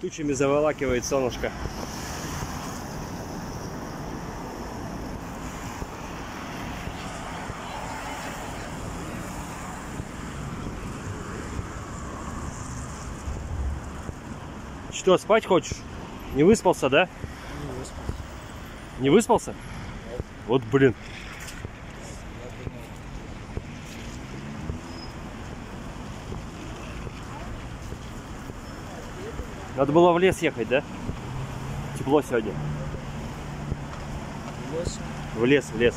Тучами заволакивает солнышко. Что, спать хочешь? Не выспался, да? Не выспался. Не выспался? Вот блин. Надо было в лес ехать, да? Тепло сегодня. лес. В лес, в лес.